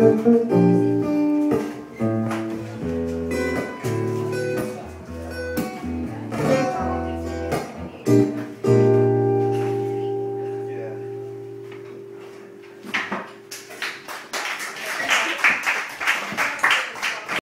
Música